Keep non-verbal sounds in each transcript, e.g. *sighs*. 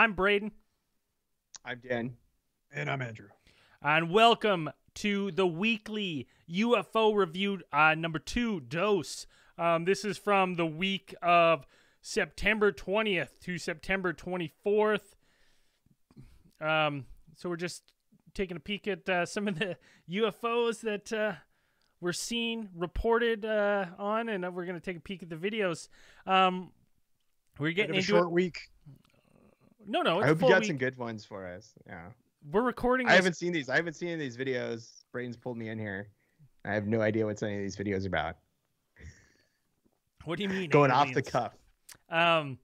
I'm Braden. I'm Dan. And I'm Andrew. And welcome to the weekly UFO review uh, number two dose. Um, this is from the week of September 20th to September 24th. Um, so we're just taking a peek at uh, some of the UFOs that uh, we're seen reported uh, on, and we're going to take a peek at the videos. Um, we're getting Bit of a into short it. week. No, no, it's I hope you got week. some good ones for us. Yeah. We're recording. I This. haven't seen these. I haven't seen any of these videos. Braden's pulled me in here. I have no idea what any of these videos are about. What do you mean? Going off the cuff. Um,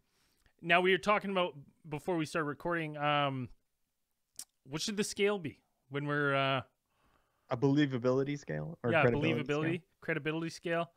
now we were talking about before we started recording. Um, what should the scale be when we're uh, A believability scale or yeah believability scale? credibility scale?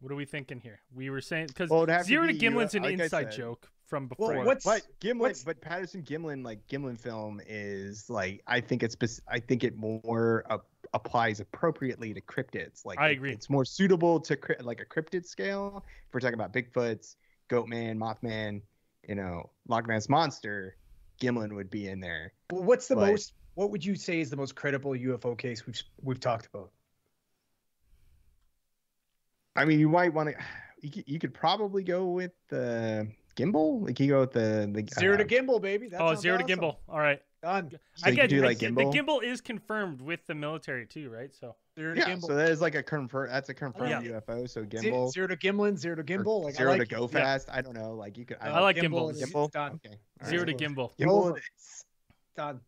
What are we thinking here? We were saying because Well, it'd to zero to, be, Gimlin's uh, an like inside joke from Well, before. what's- But Gimlin, what's- but Patterson Gimlin, like Gimlin film, is like I think it's I think it more uh, applies appropriately to cryptids. Like I agree. it's more suitable to like a cryptid scale. If we're talking about Bigfoots, Goatman, Mothman, you know, Loch Ness monster, Gimlin would be in there. Well, what's the But- most? What would you say is the most credible UFO case we've we've talked about? I mean, you might want to. *sighs* You could, you could probably go with the gimbal. Like you go with the the Zero to uh, gimbal, baby. That oh, sounds zero to gimbal. All right. Done. So I get could do like get- gimbal. The gimbal is confirmed with the military too, right? So Zero to Yeah, gimbal. so that is like a confirm. That's a confirmed Yeah. UFO. So Ze- gimbal. Zero to Gimlin. Zero to gimbal. Like, I zero like to it. go Yeah. fast. I don't know. Like you could. I, I like gimbal. gimbal. gimbal. Done. Okay. all zero right. to gimbal. Gimbal. It is. Done.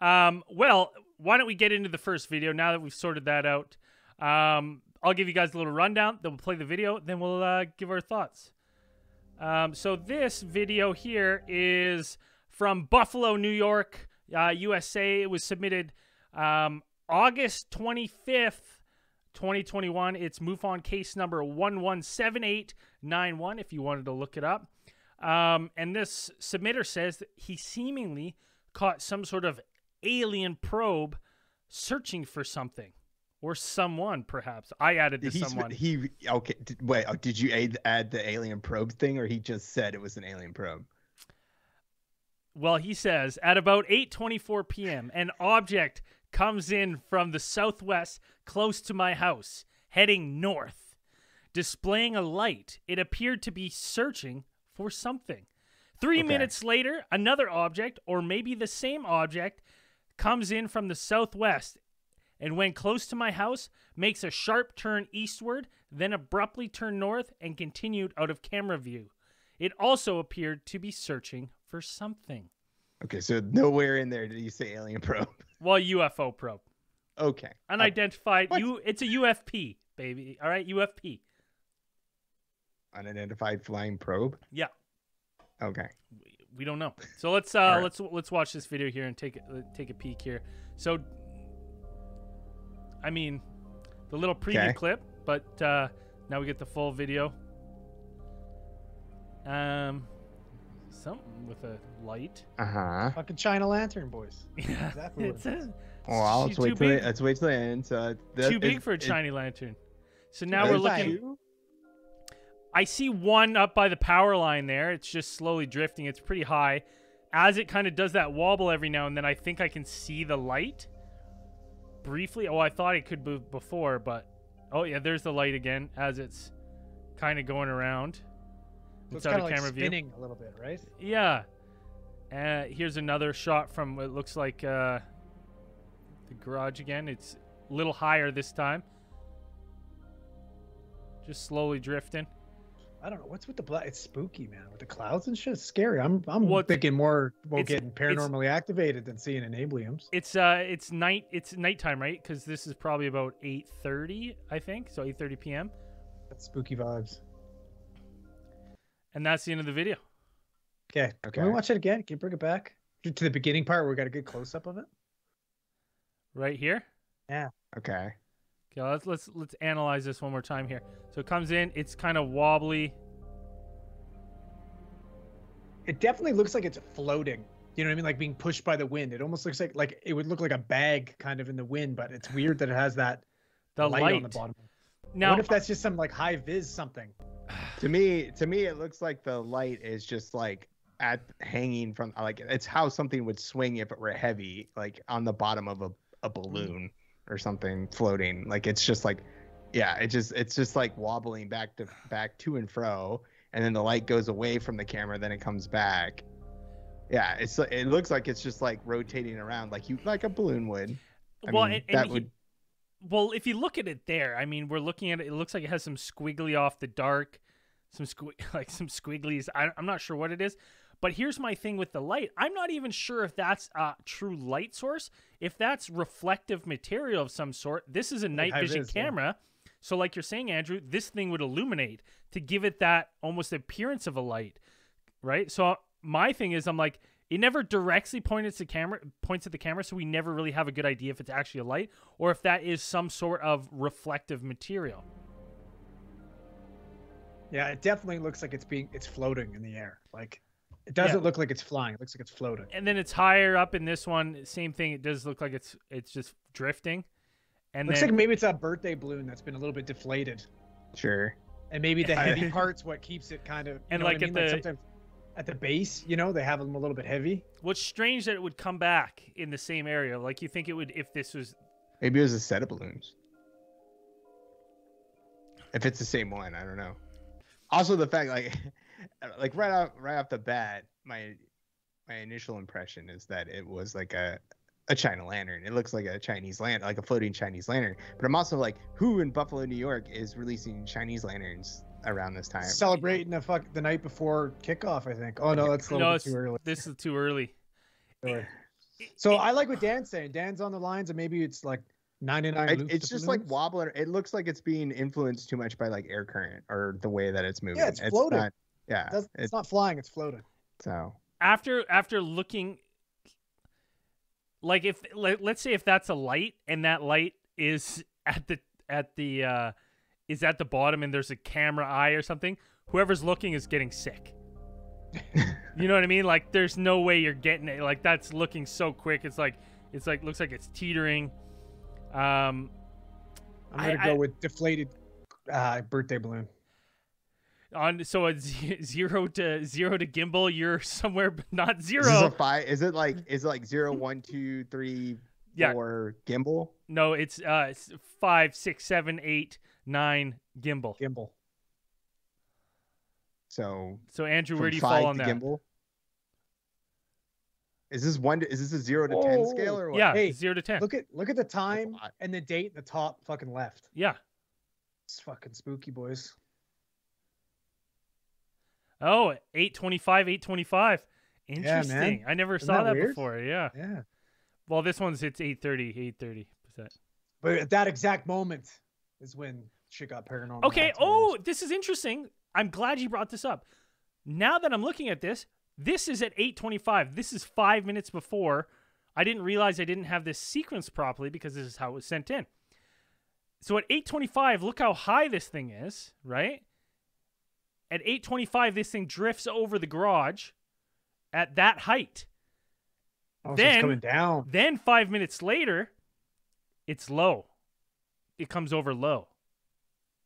Um, well, why don't we get into the first video now that we've sorted that out? Um, I'll give you guys a little rundown. Then we'll play the video. Then we'll uh, give our thoughts. Um, so this video here is from Buffalo, New York, uh, USA. It was submitted um, August 25th, 2021. It's MUFON case number 117891 if you wanted to look it up. Um, and this submitter says that he seemingly caught some sort of alien probe searching for something or someone, perhaps. I added the Did he, sp- someone. he okay. Did, wait, oh, did you add, add the alien probe thing, or he just said it was an alien probe? Well, he says at about 8:24 p.m., an object comes in from the southwest close to my house, heading north. Displaying a light, it appeared to be searching for something. 3 Okay. minutes later, another object or maybe the same object comes in from the southwest and when close to my house makes a sharp turn eastward, then abruptly turned north and continued out of camera view. It also appeared to be searching for something. Okay, so nowhere in there did you say alien probe. *laughs* Well, UFO probe. Okay, Uh, Unidentified what? U it's a UFP, baby. All right, UFP. unidentified flying probe. Yeah. Okay. We, we don't know. So let's uh right. let's let's watch this video here and take a, take a peek here. So I mean, the little preview Okay. clip, but uh now we get the full video. Um something with a light. Uh huh. Fucking China Lantern, boys. *laughs* Yeah. Exactly what It's it a, Well, she's let's wait too till big, the, let's wait till the end. So that, too big it- for a it- shiny lantern. So now we're looking two? I see one up by the power line there. It's just slowly drifting. It's pretty high. As it kind of does that wobble every now and then, I think I can see the light briefly. Oh, I thought it could move before, but oh yeah, there's the light again as it's kind of going around. So it's kind of like camera view. spinning a little bit, right? Yeah. Uh, here's another shot from what looks like uh, the garage again. It's a little higher this time. Just slowly drifting. I don't know what's with the black. It's spooky, man. With the clouds and shit, it's scary. I'm I'm Well, thinking more about it's- getting paranormally activated than seeing an aliens. It's uh, it's night. It's nighttime, right? Because this is probably about eight thirty, I think. So eight thirty p.m. That's spooky vibes. And that's the end of the video. Okay. Can we Okay. watch it again? Can you bring it back to the beginning part where we got a good close up of it? Right here. Yeah. Okay. Okay, let's let's let's analyze this one more time here. So it comes in. It's kind of wobbly. It definitely looks like it's floating. You know what I mean? Like being pushed by the wind. It almost looks like like it would look like a bag kind of in the wind, but it's weird that it has that The light, light. on the bottom. Now, what if that's just some like high vis something? *sighs* To me, to me, it looks like the light is just like at hanging from like it's how something would swing if it were heavy, like on the bottom of a, a mm. balloon or something floating. Like it's just like, yeah, it just it's just like wobbling back to back to and fro, and then the light goes away from the camera, then it comes back. Yeah, it's it looks like it's just like rotating around like you like a balloon would. I well, mean, and, and that he- would well, if you look at it there, I mean, we're looking at it. It looks like it has some squiggly off the dark, some squi- *laughs* like some squigglies. I, I'm not sure what it is, but here's my thing with the light. I'm not even sure if that's a true light source. If that's reflective material of some sort, this is a night high vision vis, yeah. camera. So, like you're saying, Andrew, this thing would illuminate to give it that almost appearance of a light, right? So my thing is, I'm like, it never directly points at the camera, points at the camera, so we never really have a good idea if it's actually a light or if that is some sort of reflective material. Yeah, it definitely looks like it's being it's floating in the air. Like it doesn't look like it's flying. It looks like it's floating. And then it's higher up in this one. Same thing. It does look like it's it's just drifting. And looks then like maybe it's a birthday balloon that's been a little bit deflated, sure. and maybe the heavy *laughs* part's what keeps it kind of. You And know what like I at mean? Like the- sometimes at the base, you know, they have them a little bit heavy. what's strange that it would come back in the same area. Like you think it would if this was Maybe it was a set of balloons. If it's the same one, I don't know. Also, the fact like, *laughs* Uh, like right off right off the bat, my my initial impression is that it was like a a China lantern. It looks like a Chinese lantern, like a floating Chinese lantern. But I'm also like, who in Buffalo, New York, is releasing Chinese lanterns around this time? Celebrating the fuck the night before kickoff, I think. Oh no, that's a little no, bit it's, too early. this is too early. So I like what Dan's saying. Dan's on the lines, and maybe it's like 99. It- it's just like balloons. wobbling. It looks like it's being influenced too much by like air current or the way that it's moving. yeah it's floating. not- yeah, It it's it's not flying. It's floating. so after after looking like if let, let's say if that's a light and that light is at the at the uh is at the bottom and there's a camera eye or something whoever's looking is getting sick *laughs* you know what i mean like there's no way you're getting it like that's looking so quick it's like it's like looks like it's teetering um I'm gonna go I- with deflated uh, birthday balloon. On so it's *laughs* zero to zero to gimbal you're *laughs* somewhere but not Is this a zero five? Is it like is it like zero, one, two, three, Yeah. four gimbal? no it's uh it's five six seven eight nine gimbal Gimbal. So So Andrew, where do you fall on to that? gimbal. Is this one? To, is this a zero to ten scale or what? Yeah, Hey, zero to ten. Look at look at the time and the date in the top fucking left. Yeah. It's fucking spooky, boys. Oh, 825, 825. man. Interesting. I never Isn't saw that that before. Yeah. Yeah. Well, this one's it's 830, 830. But at that exact moment is when shit got paranormal. Okay. Oh, this is interesting. I'm glad you brought this up. Now that I'm looking at this, this is at 825. This is five minutes before. I didn't realize I didn't have this sequence properly because this is how it was sent in. So at 825, look how high this thing is, right? At 825, this thing drifts over the garage at that height. Oh, so it's then- coming down. Then five minutes later, it's low. It comes over low,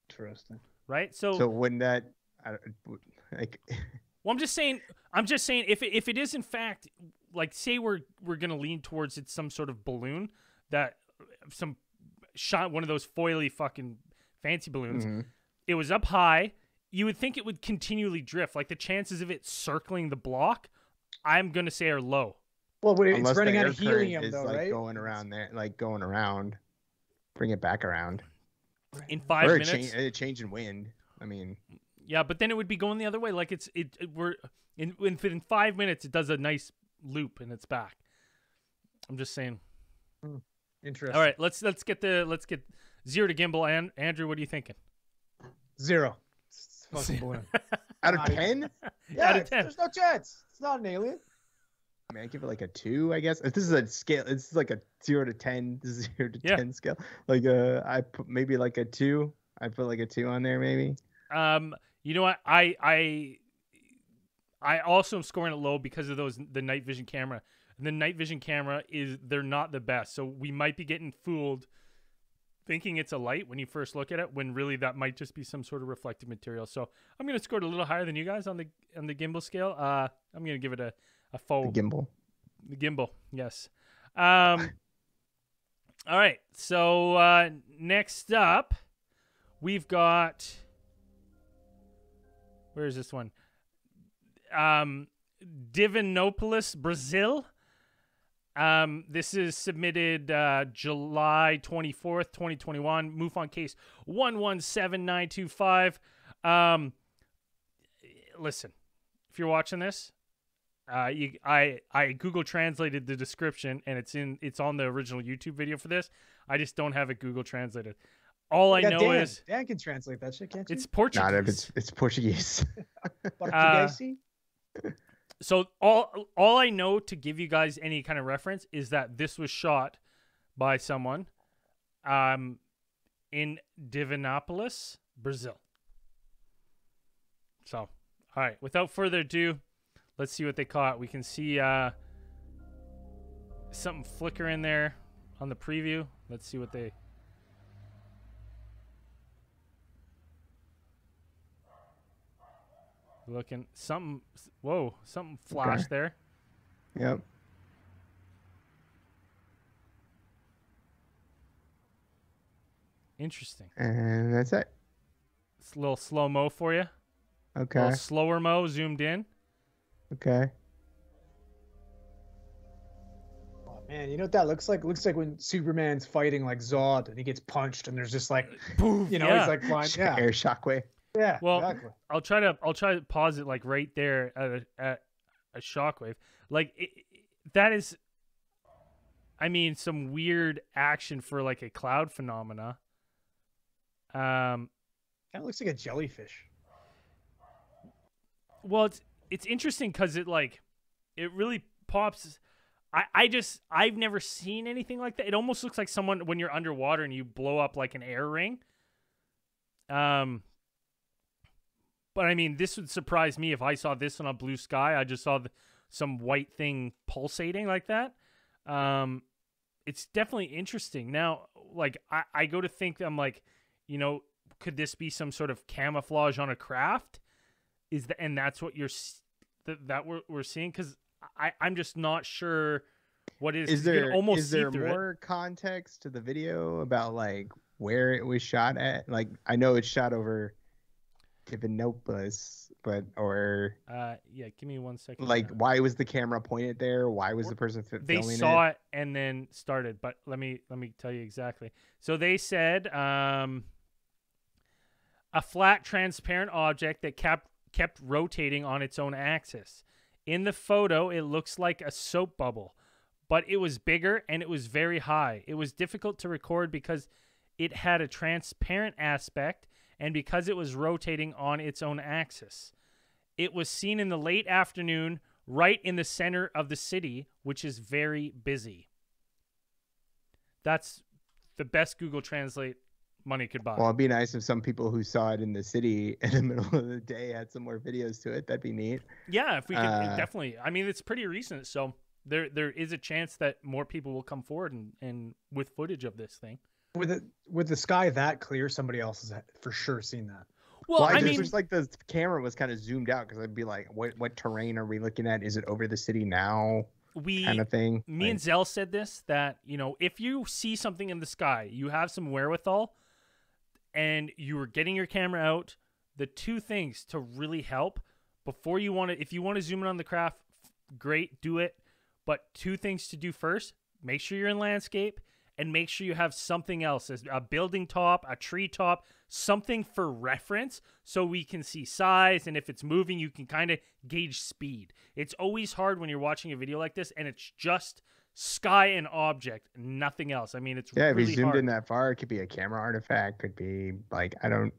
Interesting. right? So, So wouldn't that? I, don't- like, *laughs* well, I'm just saying. I'm just saying if it, if it is in fact like say we're we're gonna lean towards it's some sort of balloon that some shot one of those foily fucking fancy balloons. mhm. It was up high. You would think it would continually drift. Like the chances of it circling the block, I'm gonna say are low. Well, wait, it's running out of helium, though, like right? going around there, like going around, bring it back around, In five or a, minutes, change, a change in wind. I mean, Yeah, but then it would be going the other way. Like it's it, it we're in within five minutes it does a nice loop and it's back. I'm just saying. Hmm. Interesting. All right, let's let's get the let's get zero to gimbal. And Andrew, what are you thinking? Zero. It's a fucking balloon. *laughs* out of ten, yeah, *laughs* Out of 10. there's no chance. It's not an alien. I mean, I give it like a two, I guess. If this is a scale, this is like a zero to ten, *laughs* zero to Yeah. ten scale. Like uh, I put maybe like a two. I put like a two on there, maybe. Um, you know what? I I I also am scoring it low because of those the night vision camera. And the night vision camera is they're not the best, so we might be getting fooled thinking it's a light when you first look at it, when really that might just be some sort of reflective material. So I'm gonna score it a little higher than you guys on the on the gimbal scale. Uh, I'm gonna give it a a The gimbal. the gimbal. Yes. Um. *laughs* all right. So uh, next up, we've got. Where is this one? Um, Divinopolis, Brazil. Um, this is submitted uh, July 24th, 2021. MUFON case 117925. Um, listen, if you're watching this, uh, you, I I Google translated the description and it's in it's on the original YouTube video for this. I just don't have it Google translated. All I Yeah, know Dan, is Dan can translate that shit, can't you? it's Portuguese. Not if it's it's Portuguese. *laughs* Portuguese? So all all I know to give you guys any kind of reference is that this was shot by someone um in Divinopolis, Brazil. So, all right, without further ado, let's see what they caught. We can see uh something flicker in there on the preview. Let's see what they Looking something whoa, something flashed there. yep. Interesting. And that's it. It's a little slow mo for you. A Okay. little slower mo zoomed in. Okay. Oh, man, you know what that looks like? It looks like when Superman's fighting like Zod and he gets punched and there's just like, Poof, you know, yeah. he's like flying. Yeah, Air shockwave. Yeah, Well, exactly. I'll try to I'll try to pause it like right there at a, at a shockwave. Like it, that is I mean some weird action for like a cloud phenomena. Um Kind of looks like a jellyfish. well it's it's interesting cuz it like it really pops I, I just I've never seen anything like that. It almost looks like someone when you're underwater and you blow up like an air ring. Um but I mean this would surprise me if I saw this on a blue sky. I just saw the, some white thing pulsating like that. Um it's definitely interesting. Now like I, I go to think I'm like, you know, could this be some sort of camouflage on a craft? Is that and that's what you're that that we're, we're seeing cuz I I'm just not sure what is it is. Is 'cause you can there almost is there through it. more context to the video about like where it was shot at? Like I know it's shot over Divinopolis, but or Uh, yeah, give me one second. like here. why was the camera pointed there? Why was the person fi- they filming saw it? it? and then started, but let me let me tell you exactly. So they said um, a flat, transparent object that kept kept rotating on its own axis. In the photo, it looks like a soap bubble, but it was bigger and it was very high. It was difficult to record because it had a transparent aspect and because it was rotating on its own axis. It was seen in the late afternoon, right in the center of the city, which is very busy. That's the best Google Translate money could buy. Well, it'd be nice if some people who saw it in the city *laughs* in the middle of the day had some more videos to it. That'd be neat. yeah, if we could uh, definitely. I mean, it's pretty recent, so there there is a chance that more people will come forward and, and with footage of this thing. With it, with the sky that clear, somebody else has for sure seen that. Well, I, I just mean, wish like the camera was kind of zoomed out because I'd be like, what what terrain are we looking at? Is it over the city now? we Kind of thing. me Like, and Zell said this that you know if you see something in the sky, you have some wherewithal, and you are getting your camera out. The two things to really help before you want to, if you want to zoom in on the craft, great, do it. But two things to do first: make sure you're in landscape, and make sure you have something else, as a building top, a tree top, something for reference, so we can see size, and if it's moving, you can kind of gauge speed. It's always hard when you're watching a video like this, and it's just sky and object, nothing else. I mean, it's yeah, really if you zoomed hard. in that far, it could be a camera artifact. Could be like I don't.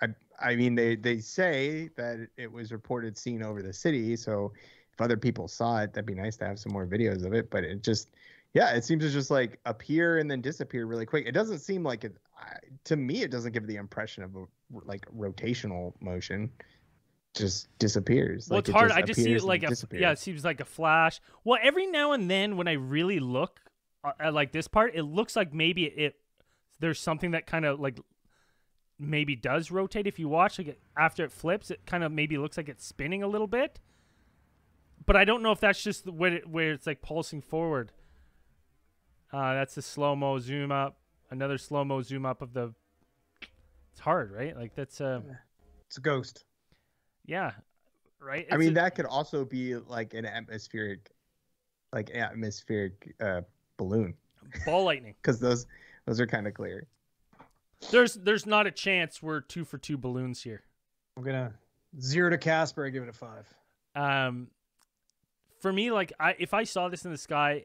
I I mean they they say that it was reported seen over the city. So if other people saw it, that'd be nice to have some more videos of it. But it just yeah, it seems to just like appear and then disappear really quick. It doesn't seem like it. To me, it doesn't give the impression of a like rotational motion. Just disappears. Well, Like, it's it hard. I just see it like a disappears. yeah. It seems like a flash. Well, every now and then when I really look uh, at like this part, it looks like maybe it there's something that kind of like maybe does rotate if you watch like after it flips it kind of maybe looks like it's spinning a little bit but i don't know if that's just where, it, where it's like pulsing forward uh, that's a slow mo zoom up another slow mo zoom up of the it's hard right like that's a. It's a ghost. yeah right I mean, a- that could also be like an atmospheric, like atmospheric uh, balloon, ball lightning *laughs* because those those are kind of clear. there's there's not a chance we're two for two balloons here I'm gonna zero to Casper. I give it a five. um for me like i if i saw this in the sky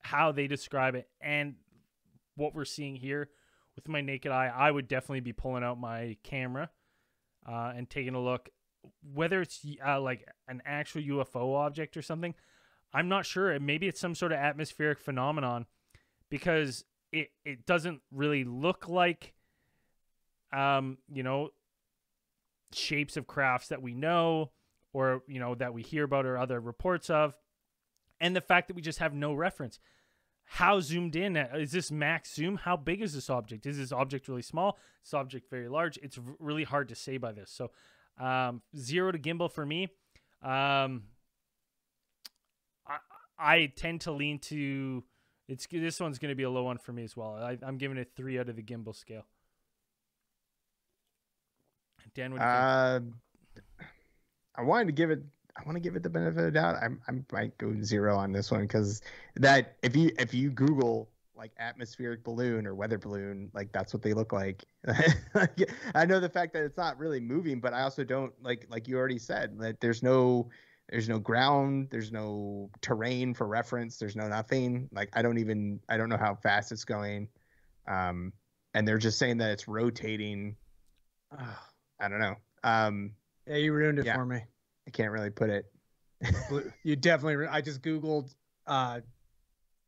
how they describe it and what we're seeing here with my naked eye i would definitely be pulling out my camera uh, and taking a look. Whether it's uh, like an actual ufo object or something i'm not sure. Maybe it's some sort of atmospheric phenomenon because it it doesn't really look like um you know shapes of crafts that we know or you know that we hear about or other reports of and the fact that we just have no reference. How zoomed in uh, is this max zoom? How big is this object? Is this object really small? This object very large? It's really hard to say by this. So um, zero to gimbal for me. Um, I, I tend to lean to it's this one's going to be a low one for me as well. I, i'm giving it three out of the gimbal scale. Dan what do you think? Uh, I wanted to give it. I want to give it the benefit of the doubt. I'm, I might go zero on this one because that if you if you Google like atmospheric balloon or weather balloon, like that's what they look *laughs* like. I know the fact that it's not really moving, but I also don't like like you already said that there's no there's no ground, there's no terrain for reference, there's no nothing. Like I don't even I don't know how fast it's going, um, and they're just saying that it's rotating. *sighs* I don't know. Um, yeah, you ruined it Yeah. for me. I can't really put it. *laughs* You definitely. ru- I just googled uh,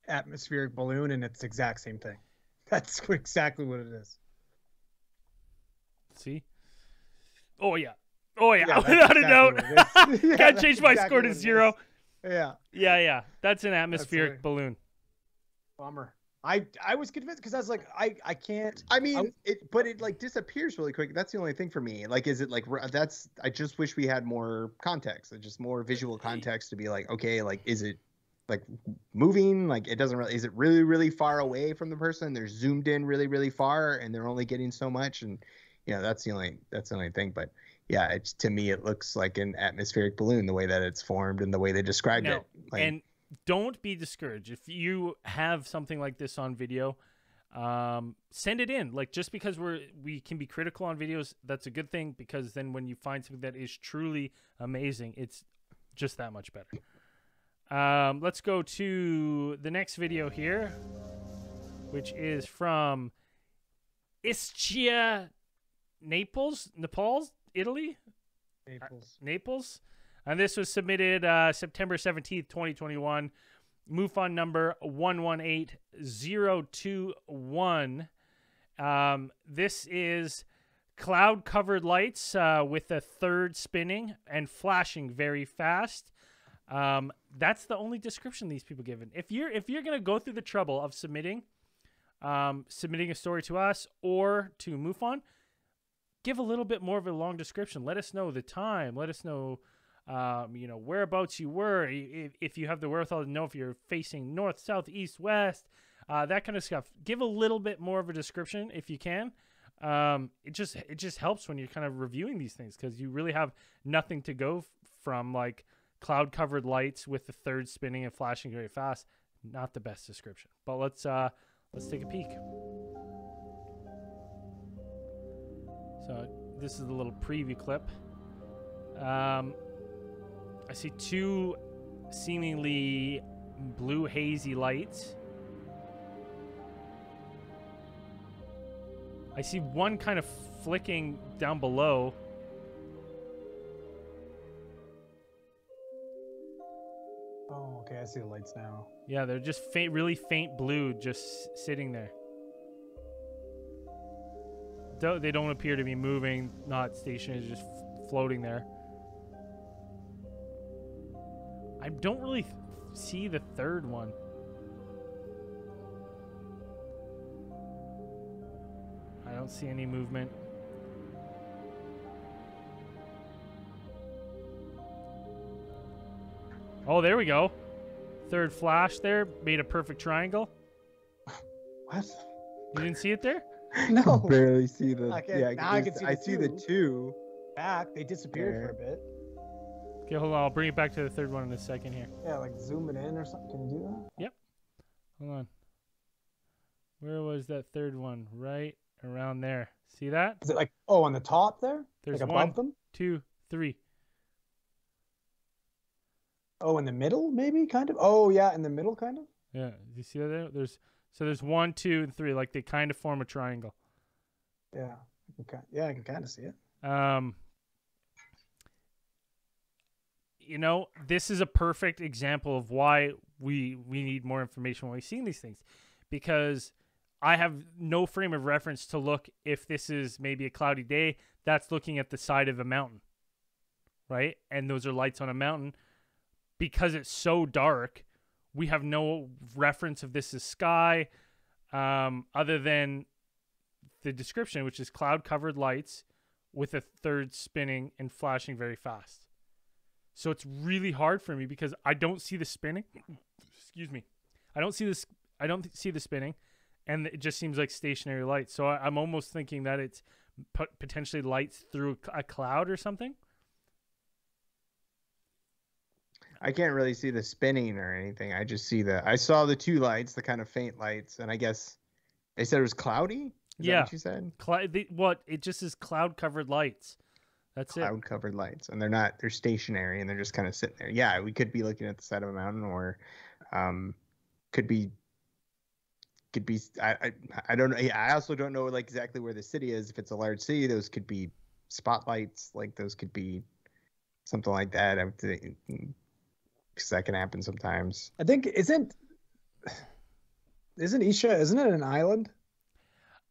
atmospheric balloon, and it's the exact same thing. *laughs* That's exactly what it is. See? Oh yeah. Oh yeah. Yeah, *laughs* that's Without a doubt. what it is. Yeah, Can't change my exactly score to zero. Yeah, Yeah, yeah. That's an atmospheric right. balloon. bummer. I I was convinced because I was like, I I can't. I mean, I- it, but it like disappears really quick. That's the only thing for me. Like, is it like that's? I just wish we had more context, like, just more visual context to be like, okay, like, is it like moving? Like, it doesn't really. Is it really, really far away from the person? They're zoomed in really, really far, and they're only getting so much. And you know, that's the only that's the only thing. But yeah, it's to me, it looks like an atmospheric balloon the way that it's formed and the way they described No, it. Like, and don't be discouraged if you have something like this on video. Um, send it in. Like just because we're we can be critical on videos, that's a good thing because then when you find something that is truly amazing, it's just that much better. Um, let's go to the next video here, which is from Ischia, Naples, Naples, Italy. Naples. Naples. And this was submitted uh, September 17th, 2021. MUFON number 118021. Um, this is cloud covered lights uh, with a third spinning and flashing very fast. Um, that's the only description these people given. If you're if you're gonna go through the trouble of submitting, um, submitting a story to us or to MUFON, give a little bit more of a long description. Let us know the time. Let us know, um, you know, whereabouts you were. If, if you have the wherewithal to know if you're facing north, south, east, west, uh, that kind of stuff. Give a little bit more of a description if you can. Um, it just it just helps when you're kind of reviewing these things because you really have nothing to go f- from like cloud covered lights with the third spinning and flashing very fast. Not the best description, but let's uh, let's take a peek. So this is a little preview clip. Um, I see two seemingly blue hazy lights. I see one kind of flicking down below. Oh, okay. I see the lights now. Yeah, they're just faint, really faint blue, just sitting there. They don't appear to be moving, not stationary, just floating there. I don't really th- see the third one. I don't see any movement. Oh, there we go. Third flash there made a perfect triangle. *laughs* What? You didn't see it there? *laughs* No. barely see the. I can- yeah, now I there's- can see I the see the two. two. Back. They disappeared for a bit. Okay, hold on. I'll bring it back to the third one in a second here. Yeah, like zoom it in or something. Can you do that? Yep. Hold on. Where was that third one? Right around there. See that? Is it like oh on the top there? There's like one, them? two, three. Oh, in the middle, maybe kind of. Oh yeah, in the middle, kind of. Yeah. Do you see that there? There's so there's one, two, and three. Like they kind of form a triangle. Yeah. Kind yeah, I can kind of see it. Um, you know, this is a perfect example of why we we need more information when we see these things, because I have no frame of reference to look if this is maybe a cloudy day. That's looking at the side of a mountain, right? And those are lights on a mountain. Because it's so dark, we have no reference of this is sky, um, other than the description, which is cloud covered lights with a third spinning and flashing very fast. So it's really hard for me because I don't see the spinning. Excuse me. I don't see this. I don't th- see the spinning, and it just seems like stationary lights. So I, I'm almost thinking that it's pot- potentially lights through a, a cloud or something. I can't really see the spinning or anything. I just see the. I saw the two lights, the kind of faint lights, and I guess they said it was cloudy. Is Yeah. that what you said? Cl- the, what? It just is cloud covered lights. That's it. Cloud covered lights, and they're not. They're stationary, and they're just kind of sitting there. Yeah, we could be looking at the side of a mountain, or um, could be. Could be. I, I. I don't know. I also don't know like exactly where the city is. If it's a large city, those could be spotlights. Like those could be something like that. I would think, because that can happen sometimes. I think isn't isn't Isha isn't it an island?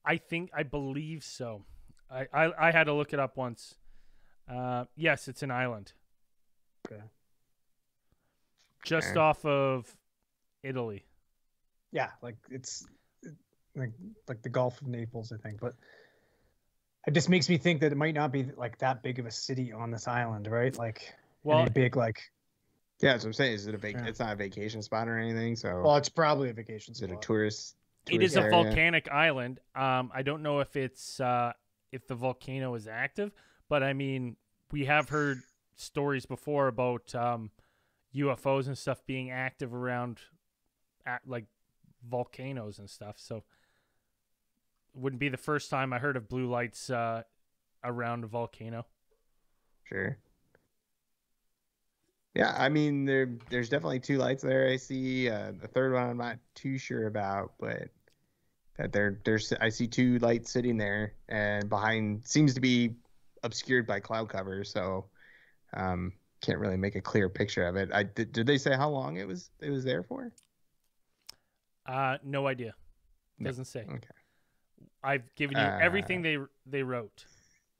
I think I believe so. I, I I had to look it up once. Uh, yes, it's an island. Okay. Just Okay. off of Italy. Yeah, like it's like like the Gulf of Naples, I think. But it just makes me think that it might not be like that big of a city on this island, right? Like Well, any big like Yeah, that's what I'm saying. Is it a vac- Yeah. It's not a vacation spot or anything. So well, it's probably a vacation is it a spot. tourist? it is tourist a volcanic island. Um, I don't know if it's uh, if the volcano is active, but I mean, we have heard stories before about um, UFOs and stuff being active around, at, like volcanoes and stuff. So, wouldn't be the first time I heard of blue lights uh, around a volcano. Sure. Yeah, I mean there there's definitely two lights there. I see uh, the third one I'm not too sure about, but that there there's I see two lights sitting there, and behind seems to be obscured by cloud cover, so um, can't really make a clear picture of it. I did, did they say how long it was it was there for? Uh, no idea. Doesn't say. Okay. I've given you Uh, everything they they wrote.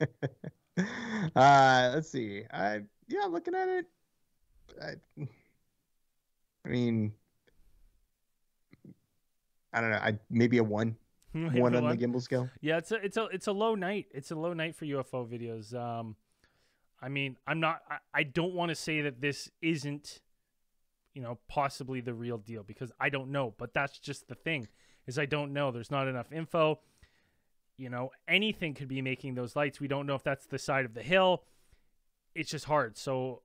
*laughs* uh, let's see. I yeah, looking at it. I, I mean, I don't know. I maybe a one, *laughs* one on the gimbal scale. Yeah, it's a it's a it's a low night. It's a low night for UFO videos. Um, I mean, I'm not. I, I don't want to say that this isn't, you know, possibly the real deal because I don't know. But that's just the thing is I don't know. There's not enough info. You know, anything could be making those lights. We don't know if that's the side of the hill. It's just hard. So,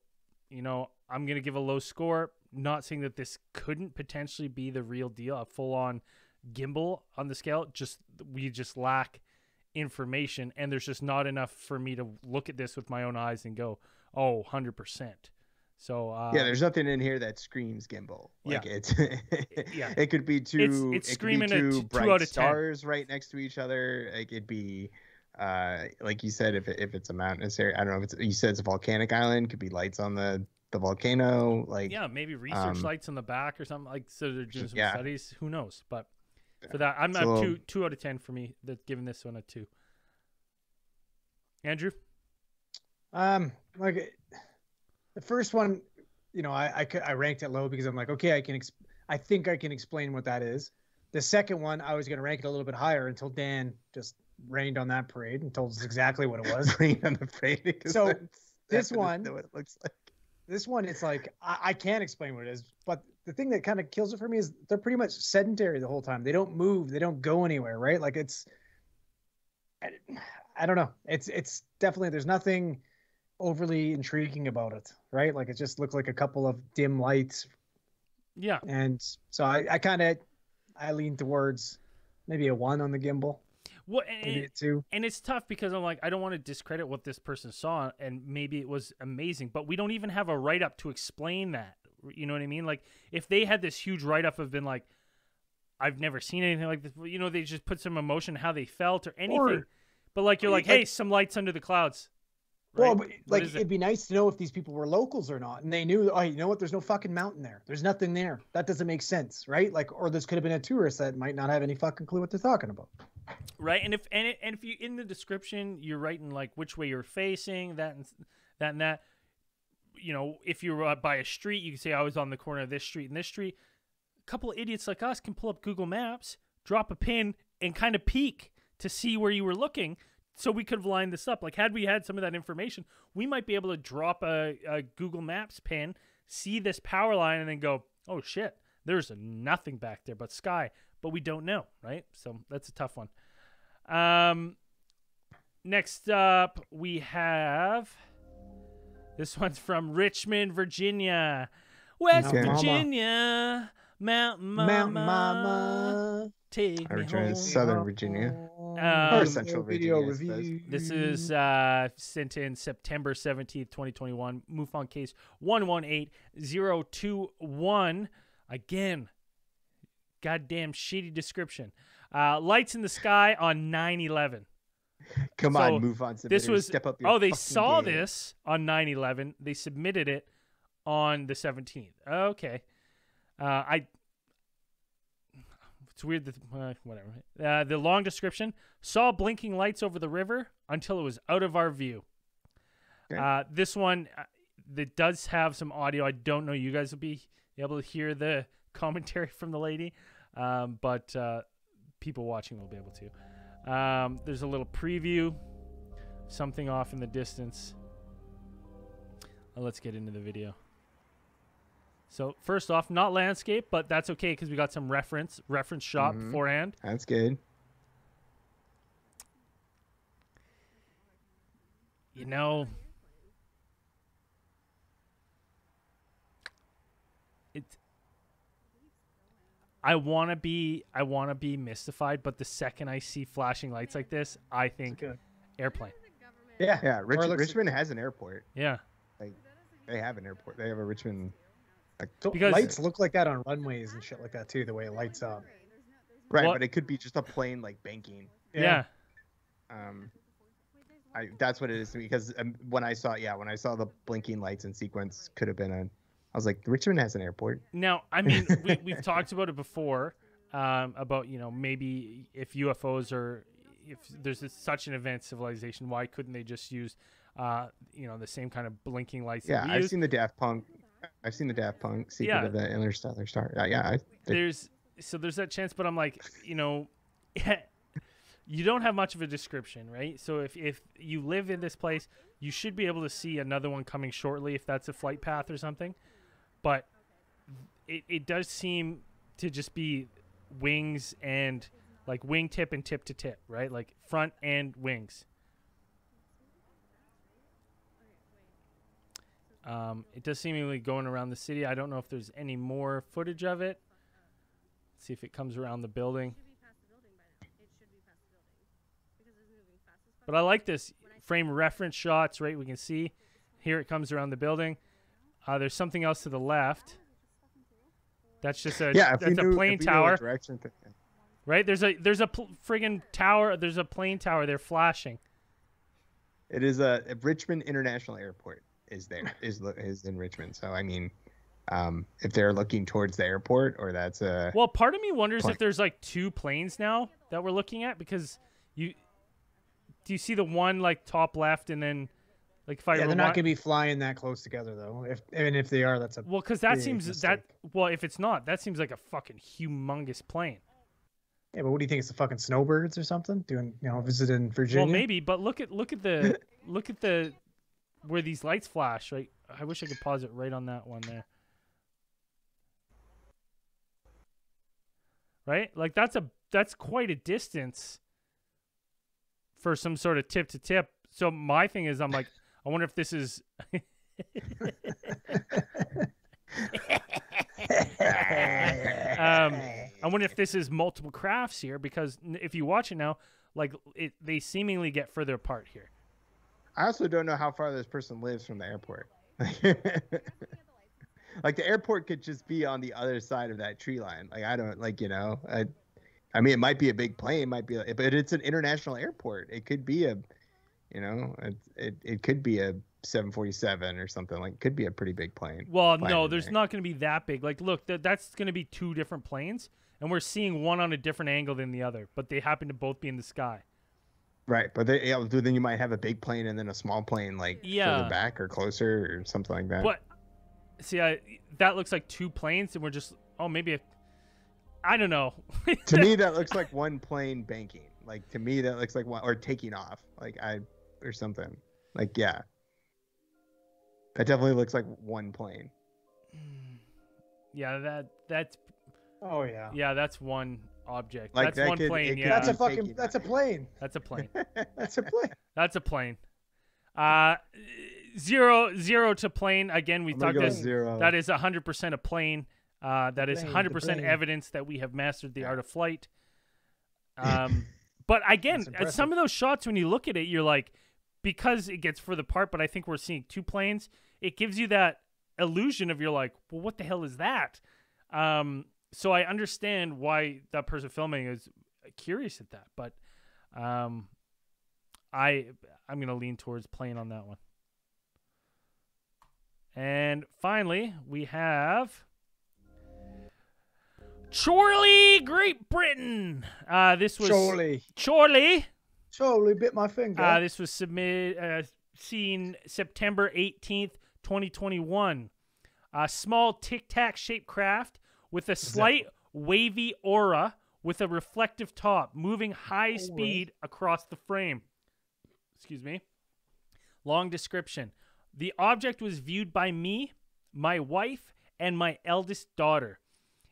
you know, I'm gonna give a low score. Not saying that this couldn't potentially be the real deal, a full on gimbal on the scale. Just we just lack information and there's just not enough for me to look at this with my own eyes and go, "Oh, 100%." So, uh yeah, there's nothing in here that screams gimbal. Like it's *laughs* Yeah. it could be two. It's- it's it screaming two two bright out of 10. stars right next to each other. Like It could be. Uh, like you said, if it, if it's a mountainous area, I don't know if it's you said it's a volcanic island. Could be lights on the the volcano. Like yeah, maybe research um, lights on the back or something like so they're doing some yeah. studies, who knows, but for that I'm It's a not little- 2 2 out of 10 for me that giving this one a 2. Andrew? Um, like the first one, you know, I I, cou- I ranked it low because I'm like, okay, I can, ex- I think I can explain what that is. The second one, I was gonna rank it a little bit higher until Dan just rained on that parade and told us exactly what it was. *laughs* Rain on the parade. So, this one- what it looks like. this one, it's like I, I can't explain what it is, but the thing that kind of kills it for me is they're pretty much sedentary the whole time. They don't move, they don't go anywhere, right? Like it's, I, I don't know. It's it's definitely there's nothing overly intriguing about it, right? Like it just looked like a couple of dim lights, Yeah. and so I, I kind of I lean towards maybe a one on the gimbal, Well, maybe and, a two. and it's tough because I'm like, I don't want to discredit what this person saw, and maybe it was amazing, but we don't even have a write up to explain that. You know what I mean? Like, if they had this huge write up of been like, I've never seen anything like this, you know, they just put some emotion, how they felt, or anything. but like, you're like, like- hey, some lights under the clouds. Well, right? but, like is it? it'd be nice to know if these people were locals or not, and they knew. Oh, you know what? There's no fucking mountain there. There's nothing there. That doesn't make sense, right? Like, or this could have been a tourist that might not have any fucking clue what they're talking about. right and if and, it, and if you in the description you're writing like which way you're facing that and that and that you know if you're uh, by a street you can say i was on the corner of this street and this street. A couple of idiots like us can pull up google maps drop a pin and kind of peek to see where you were looking so we could have lined this up. Like had we had some of that information we might be able to drop a, a google maps pin see this power line and then go oh shit there's nothing back there but sky. But we don't know right? So that's a tough one. Um, next up, we have this one's from Richmond, Virginia, West Okay. Virginia, Mountain Mama, Mount Mama, take me Virginia, home. Southern Virginia. Um, or Central Virginia, I review. This is uh, sent in September 17th, 2021. MUFON case 118021. Again, goddamn shitty description. Uh, lights in the sky on 9 11. Come So, on, move on. this was Step up oh they saw game. this on 9-11 they submitted it on the 17th okay uh, i it's weird that uh, whatever uh, the long description saw blinking lights over the river until it was out of our view Okay. uh, this one uh, that does have some audio i don't know you guys will be able to hear the *laughs* commentary from the lady um, but uh, people watching will be able to um, there's a little preview, something off in the distance. Uh, let's get into the video. So first off, not landscape, but that's okay because we got some reference reference shot Mhm. beforehand. That's good. You know, it's. I want to be I want to be mystified, but the second I see flashing lights like this, I think good. airplane. Yeah, Yeah, Rich, Or it Richmond has an airport. Yeah. They have an airport. They have a Richmond. Like, Because- lights look like that on runways and shit like that too. The way it lights up. right, Well- but it could be just a plane like banking. yeah. Um, I that's what it is because um, when I saw yeah when I saw the blinking lights in sequence could have been a. I was like Richmond has an airport. Now, I mean, we, *laughs* we've talked about it before um, about you know maybe if UFOs are if there's a, such an advanced civilization, why couldn't they just use uh, you know the same kind of blinking lights? Yeah, I've use? seen the Daft Punk. I've seen the Daft Punk secret Yeah. of the Interstellar Star. Yeah, yeah. I, There's so there's that chance, but I'm like, you know, *laughs* you don't have much of a description, right? So if if you live in this place, you should be able to see another one coming shortly if that's a flight path or something. But it it does seem to just be wings and like wingtip and tip to tip, right? Like front and wings. Um, it does seemingly going around the city. I don't know if there's any more footage of it. see if it comes around the building. But I like this frame reference shots, right? We can see here it comes around the building. Uh, there's something else to the left. That's just a yeah, that's knew, a plane if we knew what tower, direction right? There's a there's a pl- friggin' tower. There's a plane tower. They're flashing. It is a, a Richmond International Airport is there is is in Richmond. So I mean, um, if they're looking towards the airport or that's a Well, part of me wonders Plane. if there's like two planes now that we're looking at because you do you see the one like top left and then like if I Yeah, they're not gonna be flying that close together though. If and if they are, that's a well because that seems mistake. that well if it's not that seems like a fucking humongous plane. Yeah, but what do you think? It's the fucking snowbirds or something? Doing you know visiting Virginia? Well, maybe, but look at look at the *laughs* look at the where these lights flash. Right, I wish I could pause it right on that one there. Right, like that's a that's quite a distance for some sort of tip to tip. So my thing is, I'm like, I wonder if this is. um, I wonder if this is multiple crafts here because if you watch it now, like it, they seemingly get further apart here. I also don't know how far this person lives from the airport. *laughs* like the airport could just be on the other side of that tree line. Like I don't like you know. I, I mean, it might be a big plane, might be, but it's an international airport. It could be a, you know, it it, it could be a 747 or something like. Could be a pretty big plane. Well, flying no, there's there. not going to be that big. Like, look, th- that's going to be two different planes, and we're seeing one on a different angle than the other, but they happen to both be in the sky. Right, but they, yeah, then you might have a big plane and then a small plane like Yeah. further back or closer or something like that. But see, I, that looks like two planes, and we're just oh maybe a, I don't know. to me, *laughs* that looks like one plane banking. Like to me, that looks like one or taking off. Like I or something. Like yeah, that definitely looks like one plane. yeah, that that's Oh yeah. yeah, that's one object. Like, that's that one could- plane. Yeah, That's a fucking. That's a plane. that's a plane. *laughs* That's a plane. That's a plane. Uh, zero zero to plane. Again, we talked go this. zero. That is hundred percent a plane. Uh, that is plane, the hundred percent evidence that we have mastered the Yeah. art of flight. *laughs* Um, but again, That's at impressive. some of those shots, when you look at it, you're like, because it gets further apart. But I think we're seeing two planes. It gives you that illusion of you're like, well, what the hell is that? Um, so I understand why that person filming is curious at that, but um, I I'm gonna lean towards plane on that one. And finally, we have Chorley, Great Britain. Uh, this was Surely, Chorley. Surely bit my finger. Uh, this was submitted, uh, seen September 18th, 2021. A small tic tac shaped craft with a slight wavy aura with a reflective top, moving high speed across the frame. Excuse me. Long description. The object was viewed by me, my wife, and my eldest daughter.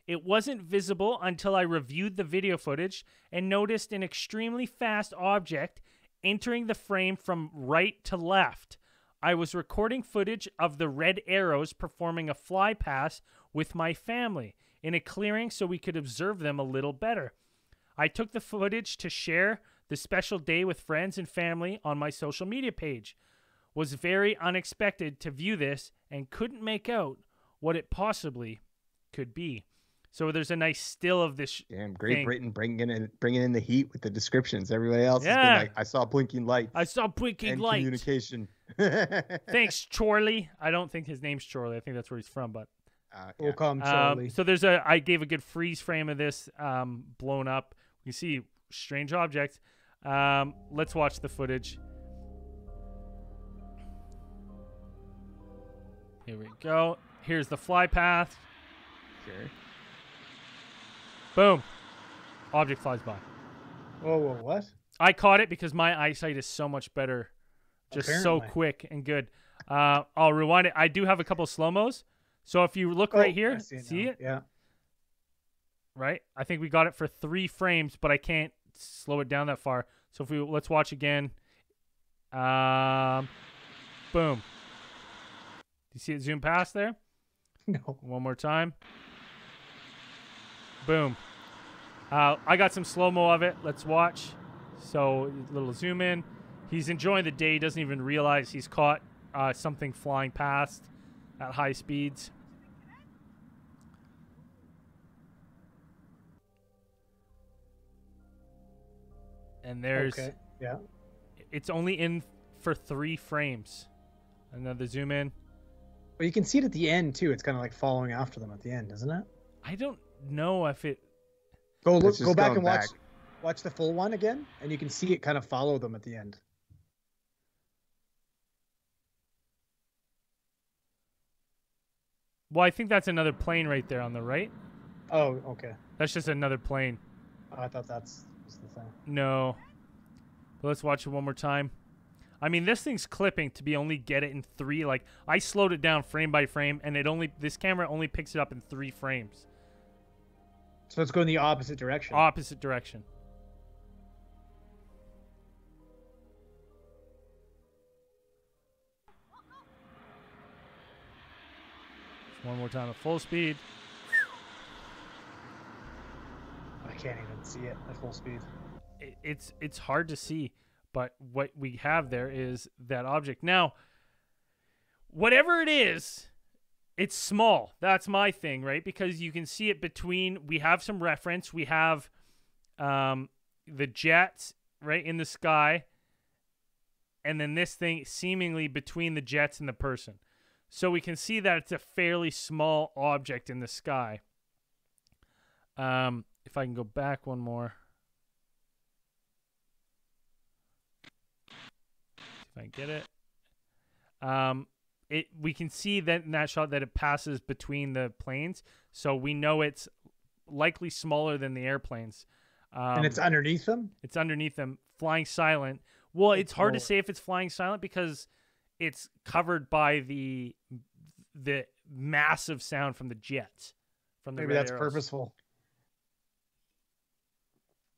It wasn't visible until I reviewed the video footage and noticed an extremely fast object entering the frame from right to left. I was recording footage of the red arrows performing a fly pass with my family in a clearing so we could observe them a little better. I took the footage to share the special day with friends and family on my social media page. Was very unexpected to view this and couldn't make out what it possibly could be. So there's a nice still of this. Damn, Great thing. Britain bringing in bringing in the heat with the descriptions. Everybody else has Yeah. been like, I saw blinking lights I saw blinking and light. communication. *laughs* *laughs* Thanks, Chorley. I don't think his name's Chorley. I think that's where he's from. But Uh, We'll yeah. come um, so there's a. I gave a good freeze frame of this um, blown up. You see strange objects. Um, let's watch the footage. Here we go. Here's the fly path. Sure. Boom. Object flies by. whoa, whoa, what? I caught it because my eyesight is so much better, just so quick and good. Uh, I'll rewind it. I do have a couple slow mos, so if you look right Oh, here, see, see, it. Yeah. right? I think we got it for three frames, but I can't slow it down that far. So if we let's watch again. Um, boom. Do you see it zoom past there? *laughs* No. One more time. Boom. Uh, I got some slow mo of it. Let's watch. So, a little zoom in. He's enjoying the day. He doesn't even realize he's caught uh, something flying past at high speeds. And there's Okay. Yeah. it's only in for three frames. Another zoom in. But you can see it at the end too. It's kind of like following after them at the end, isn't it? I don't know if it Go look. Go back and watch. back. Watch the full one again, and you can see it kind of follow them at the end. Well, I think that's another plane right there on the right. Oh, okay. That's just another plane. Oh, I thought that's was the thing. No. But let's watch it one more time. I mean, this thing's clipping to be only get it in three. Like I slowed it down frame by frame, and it only this camera only picks it up in three frames, So it's going the opposite direction. opposite direction. Just One more time at full speed. I can't even see it at full speed. it- it's it's hard to see but what we have there is that object now whatever it is it's small. That's my thing right? Because you can see it between we have some reference. We have um the jets right in the sky and then this thing seemingly between the jets and the person. So we can see that it's a fairly small object in the sky. Um if i can go back one more. If I get it. Um, it we can see that in that shot that it passes between the planes, so we know it's likely smaller than the airplanes. Um, and it's underneath them. it's underneath them, flying silent. Well, it's It's hard to say if it's flying silent because it's covered by the the massive sound from the jets. From the Maybe red that's arrows. purposeful.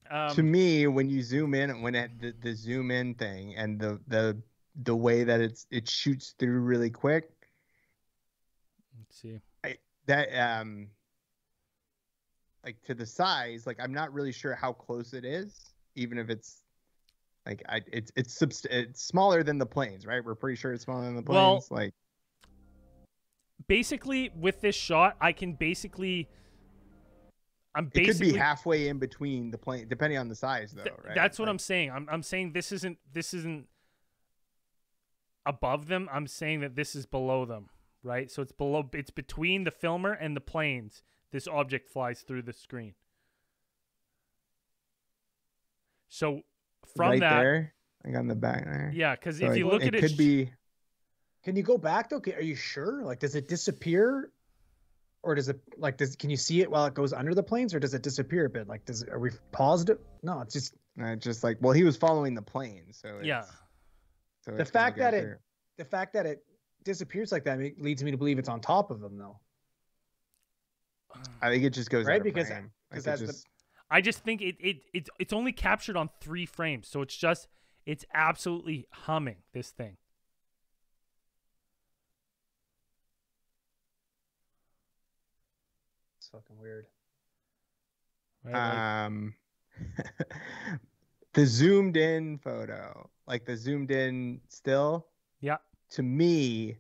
Um, to me, when you zoom in, when it, the, the zoom in thing and the the the way that it's it shoots through really quick, let's see. I, that um like to the size, like I'm not really sure how close it is, even if it's like I it's it's subst- it's smaller than the planes, right? We're pretty sure it's smaller than the planes. Well, like Basically, with this shot, I can basically. I'm it basically could be halfway in between the plane, depending on the size, though, Th- right? That's what Like, I'm saying. I'm I'm saying this isn't this isn't above them. I'm saying that this is below them, right? So it's below it's between the filmer and the planes. This object flies through the screen. So from right that, there, like on the back there. yeah, because So if you it- look it at it, could sh- be Can you go back though? Can- Are you sure? Like, does it disappear, or does it like does can you see it while it goes under the planes, or does it disappear a bit? Like, does are we paused it? No, it's just uh, just like well, he was following the plane, so Yeah. It's- So The fact go that it- the fact that it disappears like that leads me to believe it's on top of them though. I think it just goes Right, because- frame. because Like, it that's the- I just think it, it it's it's only captured on three frames, so it's just it's absolutely humming this thing. It's fucking weird. Right? Um *laughs* the zoomed in photo like the zoomed in still yeah. to me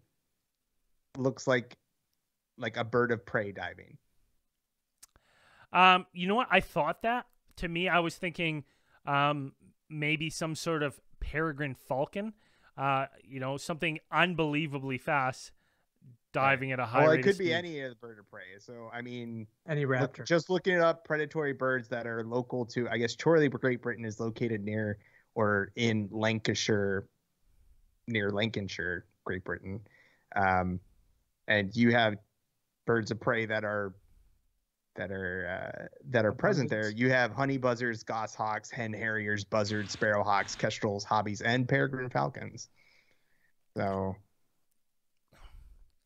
looks like like a bird of prey diving Um, you know what? I thought that. To me, I was thinking um, maybe some sort of peregrine falcon. Uh, you know, something unbelievably fast, diving at a high well it could be any of the bird of prey so i mean Any look- raptor. just looking it up predatory birds that are local to i guess chorley great britain is located near or in lancashire near Lancashire, great britain um, and you have birds of prey that are that are uh, that are present there. You have honey buzzards, goshawks, hen harriers, buzzards, sparrowhawks, kestrels, hobbies, and peregrine falcons. So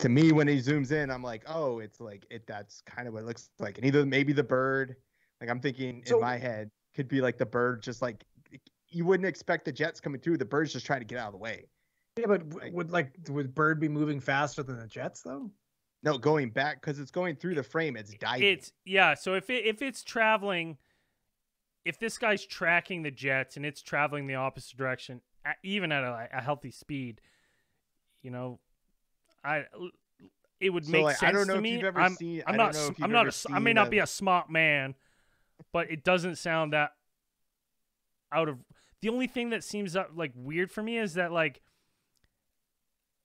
to me, when he zooms in, I'm like, oh, it's like it. That's kind of what it looks like. And either maybe the bird, like I'm thinking So- in my head, could be like the bird, just like you wouldn't expect the jets coming through. The bird's just trying to get out of the way. yeah, but like- would like would bird be moving faster than the jets though? No, going back because it's going through the frame. It's diving. It's yeah. So if it if it's traveling, if this guy's tracking the jets and it's traveling the opposite direction, at, even at a, a healthy speed, you know, I it would So, make like, sense I don't know to if me. you've ever I'm, seen- I'm not. don't know if you've I'm not. ever A, s- I may not be a smart man, but it doesn't sound that out of. The only thing that seems uh, like weird for me is that like,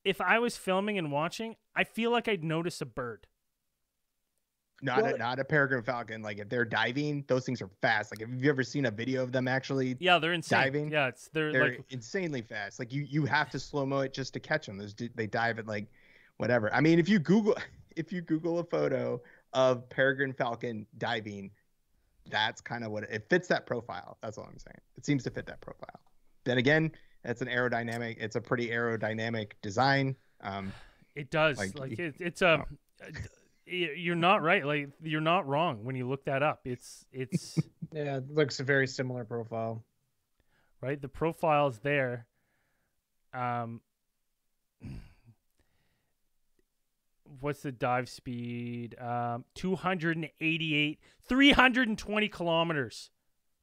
if I was filming and watching, I feel like I'd notice a bird. not Well, a, not a peregrine falcon. Like if they're diving, those things are fast. Like have you ever seen a video of them actually? Yeah, they're insane. Diving? Yeah, it's they're, They're like insanely fast. Like you you have to slow mo it just to catch them. Those they dive at like whatever. I mean, if you Google *laughs* if you Google a photo of peregrine falcon diving, that's kind of what it, it fits that profile. That's all I'm saying. It seems to fit that profile. Then again, it's an aerodynamic. It's a pretty aerodynamic design. Um, It does. Like, Like, it, it's a. *laughs* y- You're not right. Like you're not wrong when you look that up. It's it's *laughs* Yeah, it looks a very similar profile. right. The profile's there. Um, what's the dive speed? Um, 288, 320 kilometers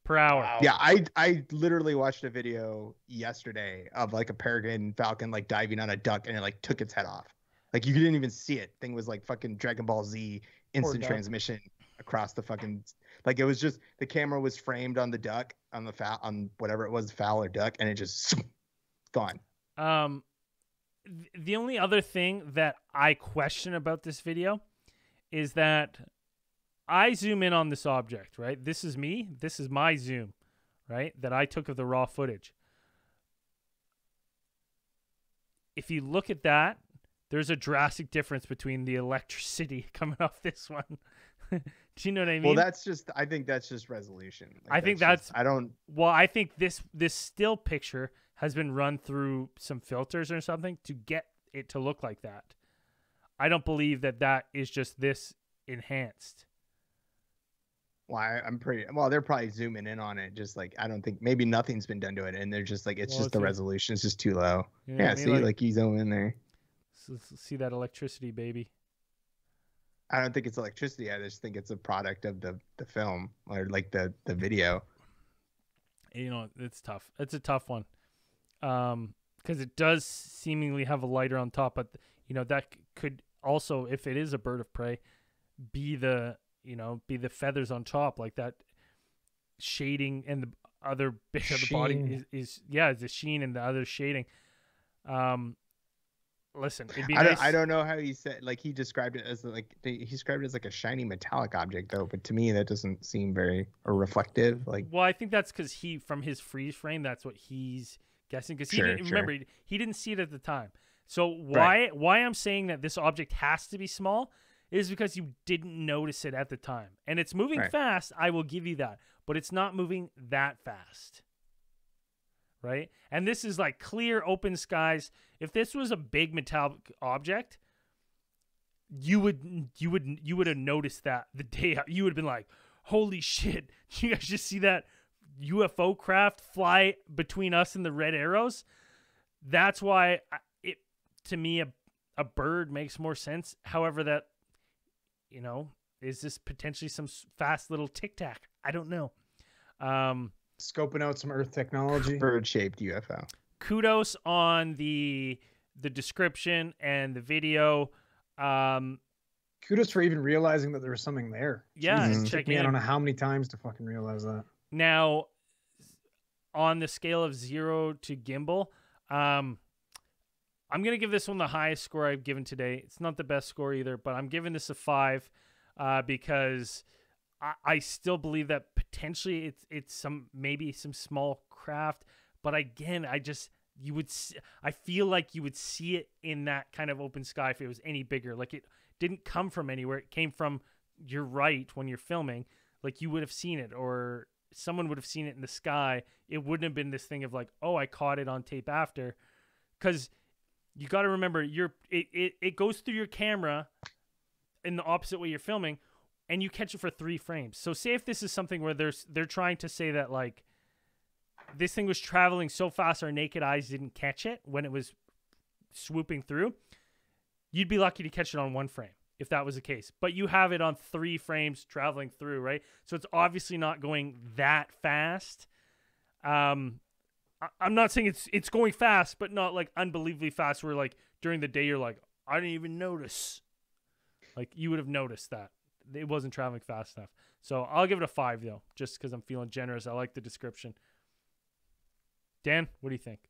per hour. yeah, I I literally watched a video yesterday of like a peregrine falcon like diving on a duck and it like took its head off. Like you didn't even see it. Thing was like fucking Dragon Ball Z instant transmission across the fucking like it was just the camera was framed on the duck on the fowl on whatever it was fowl or duck and it just *sniffs* gone. Um, th- the only other thing that I question about this video is that I zoom in on this object, right? This is me. This is my zoom, right? That I took of the raw footage. If you look at that, there's a drastic difference between the electricity *laughs* coming off this one. *laughs* Do you know what I mean? Well, that's just I think that's just resolution. Like, I think just- that's- I don't Well, I think this this still picture has been run through some filters or something to get it to look like that. I don't believe that that is just this enhanced. Well, I, I'm pretty well. They're probably zooming in on it. Just like I don't think maybe nothing's been done to it, and they're just like it's Well, just the resolution is just too low. You know yeah, I mean? see, like, like, you zoom in there. see that electricity, baby. I don't think it's electricity. I just think it's a product of the the film or like the the video. You know, it's tough. It's a tough one, um, because it does seemingly have a lighter on top, but you know that could also, if it is a bird of prey, be the you know be the feathers on top, like that shading and the other bit of the body is, is yeah, is the sheen and the other shading. Um, listen, it'd be I nice. don't I don't know how he said like he described it as like he described it as like a shiny metallic object though, but to me that doesn't seem very or reflective. Like Well, I think that's because he, from his freeze frame, that's what he's guessing. Because he Sure, didn't sure. remember, he, he didn't see it at the time. So why why I'm saying that this object has to be small is because you didn't notice it at the time, and it's moving Right. fast. I will give you that, but it's not moving that fast, right? And this is like clear, open skies. If this was a big metallic object, you would you would you would have noticed that the day. You would have been like, "Holy shit! *laughs* You guys just see that UFO craft fly between us and the red arrows?" That's why it to me a a bird makes more sense. However, that you know is this potentially some fast little tic tac? I don't know. Um, Scoping out some Earth technology. bird shaped UFO. kudos on the the description and the video. Um, Kudos for even realizing that there was something there. yeah, Jesus. and It checking me I don't know how many times to fucking realize that. Now, on the scale of zero to gimbal, um, I'm gonna give this one the highest score I've given today. It's not the best score either, but I'm giving this a five uh, because I, I still believe that potentially it's it's some maybe some small craft, but again, I just you would I feel like you would see it in that kind of open sky if it was any bigger. Like it didn't come from anywhere; it came from your right when you're filming. Like you would have seen it, or someone would have seen it in the sky. It wouldn't have been this thing of like, oh, I caught it on tape after, because you got to remember you're it, it it goes through your camera in the opposite way you're filming and you catch it for three frames so say if this is something where there's they're trying to say that like this thing was traveling so fast our naked eyes didn't catch it when it was swooping through you'd be lucky to catch it on one frame if that was the case but you have it on three frames traveling through right so it's obviously not going that fast um I- I'm not saying it's it's going fast, but not like unbelievably fast. Where like during the day you're like, I didn't even notice. Like you would have noticed that it wasn't traveling fast enough. So I'll give it a five though, just because I'm feeling generous. I like the description. Dan, what do you think?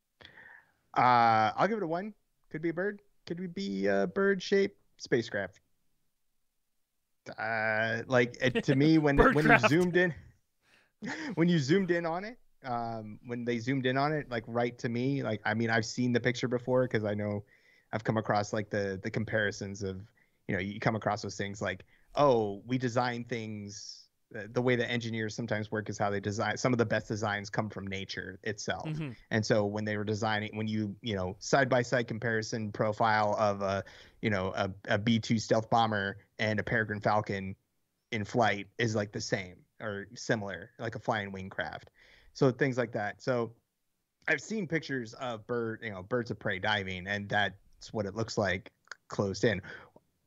Uh, I'll give it a one. Could be a bird. Could be a bird shaped spacecraft? Uh, like it, to me *laughs* when when you zoomed in, *laughs* when you zoomed in on it, um, when they zoomed in on it, like right to me, like I mean I've seen the picture before because I know I've come across like the the comparisons of you know you come across those things like oh we design things the, the way that engineers sometimes work is how they design. Some of the best designs come from nature itself. Mhm. And so when they were designing, when you you know side by side comparison profile of a you know a, a B two stealth bomber and a Peregrine Falcon in flight is like the same or similar, like a flying wing craft. So things like that. So I've seen pictures of bird, you know, birds of prey diving, and that's what it looks like closed in.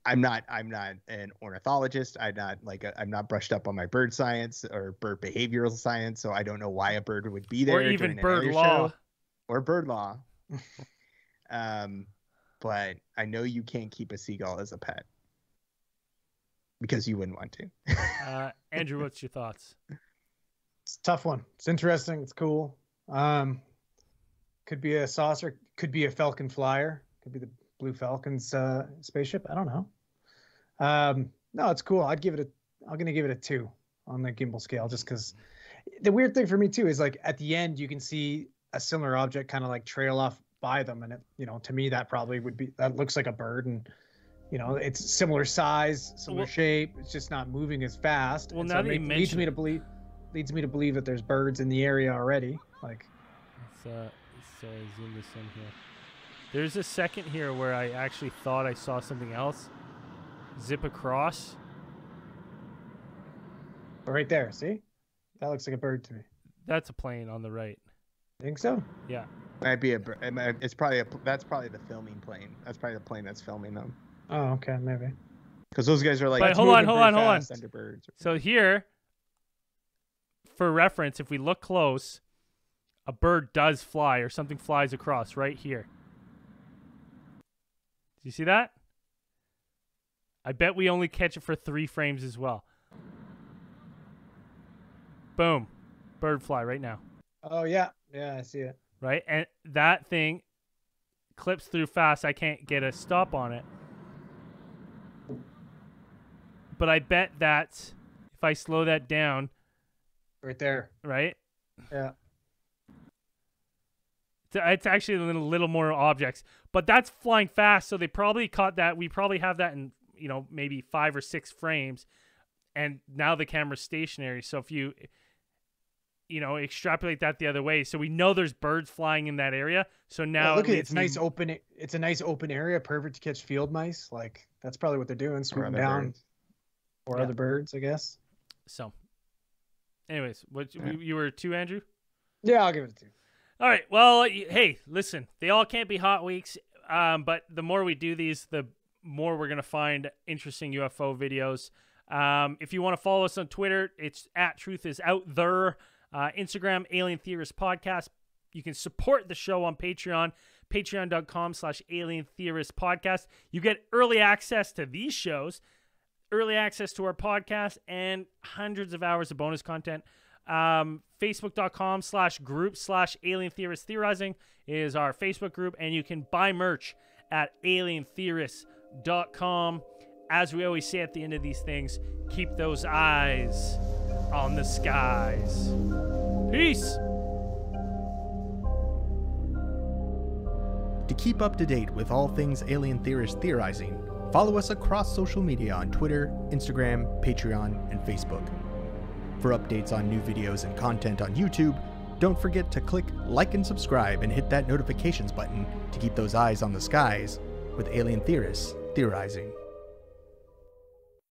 I'm not I'm not an ornithologist. I'm not like i I'm not brushed up on my bird science or bird behavioral science, so I don't know why a bird would be there or even bird law. show or bird law. *laughs* um, but I know you can't keep a seagull as a pet because you wouldn't want to. Uh, Andrew, what's your thoughts? It's a tough one. It's interesting. It's cool. Um, could be a saucer. Could be a Falcon Flyer. Could be the Blue Falcon's uh, spaceship. I don't know. Um, no, it's cool. I'd give it a. I'm gonna give it a two on the gimbal scale, just because. The weird thing for me too is like at the end you can see a similar object kind of like trail off by them, and it, you know, to me that probably would be that looks like a bird, and you know, it's similar size, similar Well- shape. It's just not moving as fast. Well, and now so that it you ma- leads me to believe leads me to believe that there's birds in the area already. Like, Let's, uh, let's uh, zoom this in here. There's a second here where I actually thought I saw something else zip across. Oh, right there, see? That looks like a bird to me. That's a plane on the right. Think so? Yeah. Might be a. bir- it might- It's probably a. That's probably the filming plane. That's probably the plane that's filming them. Oh, okay, maybe. Because those guys are like. But hold on, hold on, hold on. fast So here, for reference, if we look close, a bird does fly or something flies across right here. Do you see that? I bet we only catch it for three frames as well. Boom. Bird fly right now. Oh yeah, yeah, I see it. Right? And that thing clips through fast. I can't get a stop on it. But I bet that if I slow that down, Right there. right? Yeah. It's- actually a little, little more objects, but that's flying fast. So they probably caught that. We probably have that in you know maybe five or six frames, and now the camera's stationary. So if you you know extrapolate that the other way, so we know there's birds flying in that area. So now Now look at it. leads It's me- nice open. It's a nice open area, perfect to catch field mice. Like that's probably what they're doing, Or swooping other down, birds. or Yeah. other birds, I guess. So, anyways, what Yeah. you, you were two, Andrew? Yeah, I'll give it a two. All right. Well, hey, listen, they all can't be hot weeks, um, but the more we do these, the more we're going to find interesting UFO videos. Um, if you want to follow us on Twitter, it's at Truth is Out There. Uh, Instagram, Alien Theorist Podcast. You can support the show on Patreon, patreon.com slash Alien Theorist Podcast. You get early access to these shows, early access to our podcast, and hundreds of hours of bonus content. Um, Facebook.com slash group slash Alien Theorist Theorizing is our Facebook group, and you can buy merch at alientheorist.com. As we always say at the end of these things, keep those eyes on the skies. Peace. To keep up to date with all things alien theorist theorizing, follow us across social media on Twitter, Instagram, Patreon, and Facebook. For updates on new videos and content on YouTube, don't forget to click like and subscribe and hit that notifications button to keep those eyes on the skies with alien theorists theorizing.